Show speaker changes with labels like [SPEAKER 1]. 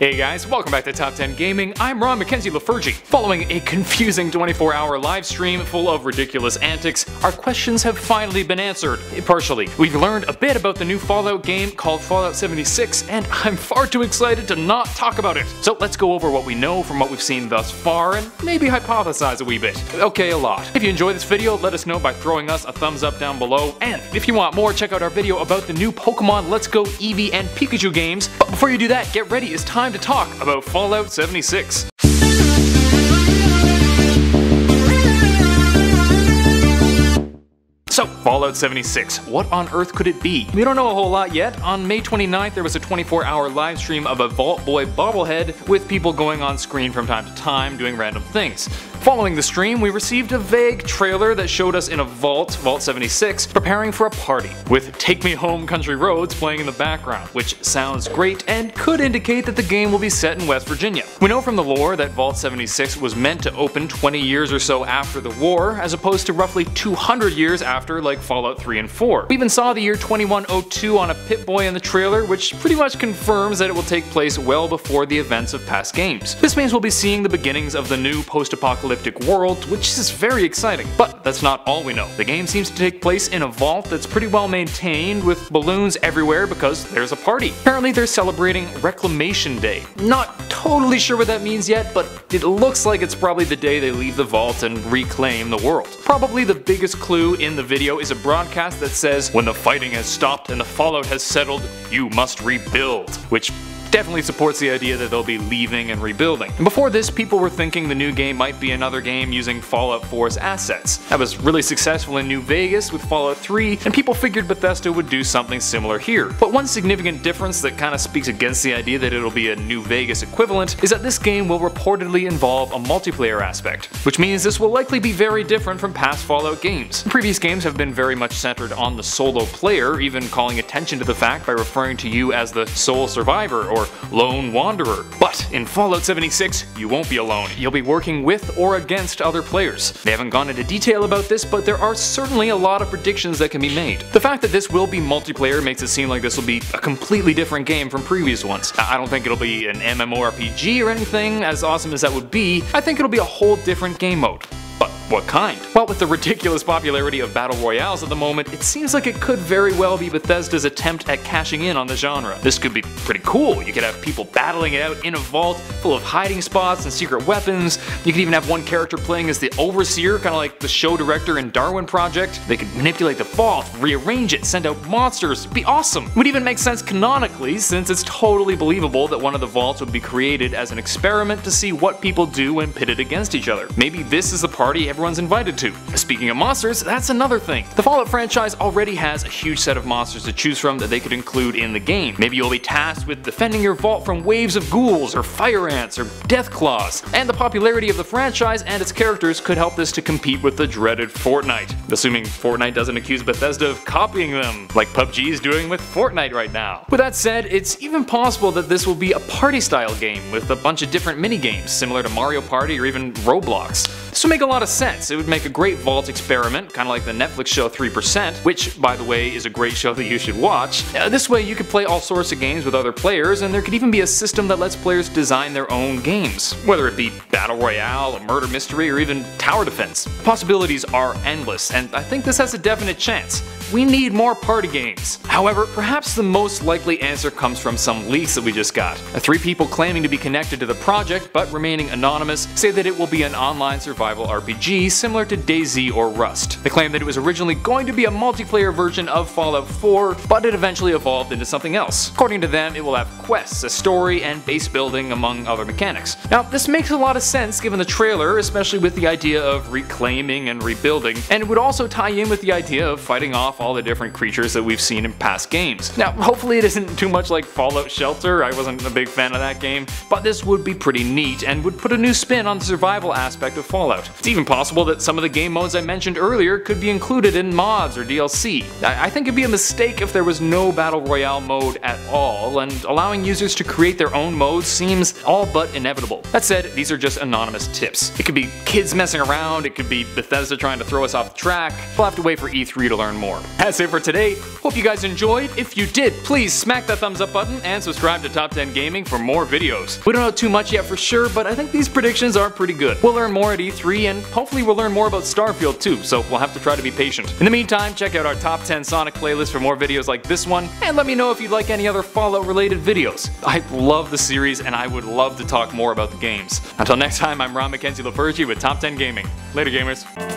[SPEAKER 1] Hey guys, welcome back to Top 10 Gaming. I'm Ron McKenzie-Lefurgey. Following a confusing 24-hour live stream full of ridiculous antics, our questions have finally been answered. Partially. We've learned a bit about the new Fallout game called Fallout 76, and I'm far too excited to not talk about it. So let's go over what we know from what we've seen thus far, and maybe hypothesize a wee bit. Okay, a lot. If you enjoyed this video, let us know by throwing us a thumbs up down below, and if you want more, check out our video about the new Pokemon Let's Go Eevee and Pikachu games. But before you do that, get ready, it's time to talk about Fallout 76. Fallout 76, what on earth could it be? We don't know a whole lot yet. On May 29th, there was a 24 hour live stream of a Vault Boy bobblehead with people going on screen from time to time doing random things. Following the stream, we received a vague trailer that showed us in a vault, Vault 76, preparing for a party, with Take Me Home Country Roads playing in the background, which sounds great and could indicate that the game will be set in West Virginia. We know from the lore that Vault 76 was meant to open 20 years or so after the war, as opposed to roughly 200 years after like Fallout 3 and 4. We even saw the year 2102 on a Pip-Boy in the trailer, which pretty much confirms that it will take place well before the events of past games. This means we'll be seeing the beginnings of the new post-apocalyptic apocalyptic world, which is very exciting. But that's not all we know. The game seems to take place in a vault that's pretty well maintained with balloons everywhere because there's a party. Apparently they're celebrating Reclamation Day. Not totally sure what that means yet, but it looks like it's probably the day they leave the vault and reclaim the world. Probably the biggest clue in the video is a broadcast that says, when the fighting has stopped and the fallout has settled, you must rebuild, which definitely supports the idea that they'll be leaving and rebuilding. And before this, people were thinking the new game might be another game using Fallout 4's assets. That was really successful in New Vegas with Fallout 3, and people figured Bethesda would do something similar here. But one significant difference that kinda speaks against the idea that it'll be a New Vegas equivalent is that this game will reportedly involve a multiplayer aspect, which means this will likely be very different from past Fallout games. Previous games have been very much centered on the solo player, even calling attention to the fact by referring to you as the sole survivor or lone wanderer. But in Fallout 76, you won't be alone. You'll be working with or against other players. They haven't gone into detail about this, but there are certainly a lot of predictions that can be made. The fact that this will be multiplayer makes it seem like this will be a completely different game from previous ones. I don't think it'll be an MMORPG or anything, as awesome as that would be, I think it'll be a whole different game mode. What kind? Well, with the ridiculous popularity of Battle Royales at the moment, it seems like it could very well be Bethesda's attempt at cashing in on the genre. This could be pretty cool. You could have people battling it out in a vault full of hiding spots and secret weapons. You could even have one character playing as the Overseer, kind of like the show director in Darwin Project. They could manipulate the vault, rearrange it, send out monsters. It'd be awesome. It would even make sense canonically, since it's totally believable that one of the vaults would be created as an experiment to see what people do when pitted against each other. Maybe this is the party everyone's invited to. Speaking of monsters, that's another thing. The Fallout franchise already has a huge set of monsters to choose from that they could include in the game. Maybe you'll be tasked with defending your vault from waves of ghouls, or fire ants, or deathclaws. And the popularity of the franchise and its characters could help this to compete with the dreaded Fortnite. Assuming Fortnite doesn't accuse Bethesda of copying them, like PUBG is doing with Fortnite right now. With that said, it's even possible that this will be a party style game with a bunch of different mini games, similar to Mario Party or even Roblox. This would make a lot of sense. It would make a great vault experiment, kind of like the Netflix show 3%, which, by the way, is a great show that you should watch. Uh, this way you could play all sorts of games with other players, and there could even be a system that lets players design their own games, whether it be Battle Royale, a murder mystery, or even tower defense. Possibilities are endless, and I think this has a definite chance. We need more party games. However, perhaps the most likely answer comes from some leaks that we just got. Three people claiming to be connected to the project but remaining anonymous say that it will be an online survival RPG similar to DayZ or Rust. They claim that it was originally going to be a multiplayer version of Fallout 4, but it eventually evolved into something else. According to them, it will have quests, a story, and base building among other mechanics. Now, this makes a lot of sense given the trailer, especially with the idea of reclaiming and rebuilding, and it would also tie in with the idea of fighting off all the different creatures that we've seen in past games. Now, hopefully it isn't too much like Fallout Shelter, I wasn't a big fan of that game, but this would be pretty neat and would put a new spin on the survival aspect of Fallout. It's even possible possible that some of the game modes I mentioned earlier could be included in mods or DLC. I, I think it'd be a mistake if there was no Battle Royale mode at all, and allowing users to create their own modes seems all but inevitable. That said, these are just anonymous tips. It could be kids messing around, it could be Bethesda trying to throw us off the track. We'll have to wait for E3 to learn more. That's it for today. Hope you guys enjoyed. If you did, please smack that thumbs up button and subscribe to Top 10 Gaming for more videos. We don't know too much yet for sure, but I think these predictions are pretty good. We'll learn more at E3 and hopefully we'll learn more about Starfield too, so we'll have to try to be patient. In the meantime, check out our top 10 Sonic playlist for more videos like this one, and let me know if you'd like any other Fallout related videos. I love the series and I would love to talk more about the games. Until next time, I'm Ron McKenzie-Lefurgey with Top 10 Gaming. Later gamers.